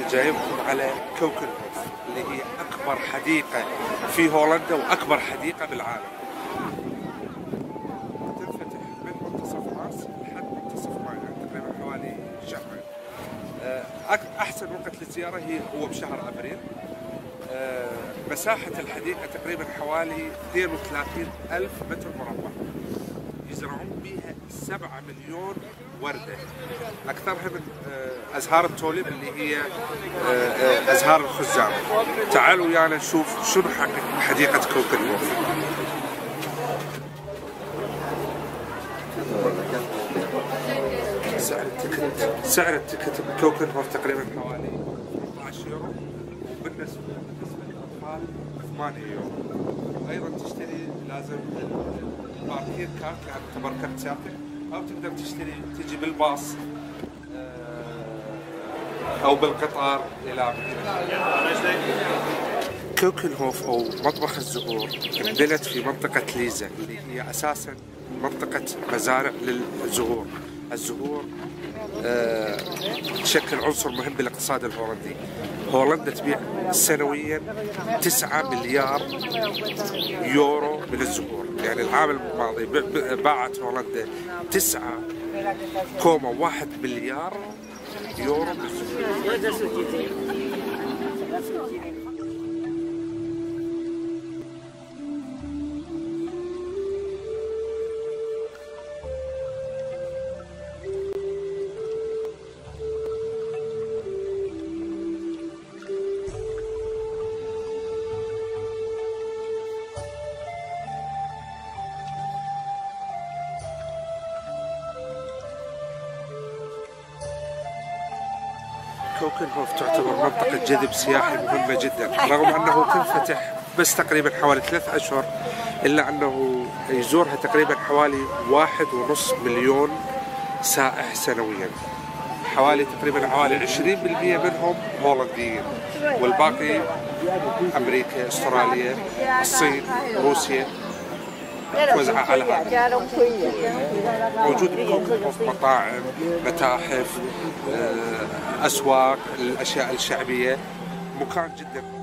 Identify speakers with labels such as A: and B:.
A: أنا جايبكم على كوكنهوف اللي هي أكبر حديقة في هولندا وأكبر حديقة بالعالم. تنفتح من منتصف مارس لحد منتصف مايو يعني تقريبا حوالي شهرين. آه، أحسن وقت للزيارة هي هو بشهر أبريل. آه، مساحة الحديقة تقريبا حوالي 32 ألف متر مربع يزرعون بها 7 مليون وردة. أكثرها من آه، أزهار التوليب اللي هي آه، آه، أزهار الخزام تعالوا ويانا نشوف شنو حق- حديقة كوكنهوف سعر التكت سعر التكت بكوكنهوف تقريبا حوالي 18 يورو. وبالنسبه بالنسبة للأطفال 8 يورو. أيضا تشتري لازم الباركير كارت يعني تبركب سيارتك أو تقدر تشتري تجي بالباص آه، أو بالقطار إلى كوكنهوف أو مطبخ الزهور انبنت في منطقة ليزا اللي هي أساسا منطقة مزارع للزهور. الزهور تشكل عنصر مهم بالاقتصاد الهولندي. هولندا تبيع سنويا 9 مليار يورو من الزهور يعني العام الماضي باعت هولندا 9.1 مليار يورو من الزهور كوكنهوف تعتبر منطقة جذب سياحي مهمة جدا رغم أنه تنفتح بس تقريبا حوالي ثلاث أشهر إلا أنه يزورها تقريبا حوالي واحد ونص مليون سائح سنويا. حوالي تقريبا حوالي 20% منهم هولنديين والباقي أمريكا أستراليا الصين روسيا. توزع على هذا موجود بكوكنهوف مطاعم متاحف آه، أسواق الأشياء الشعبية. مكان جدا.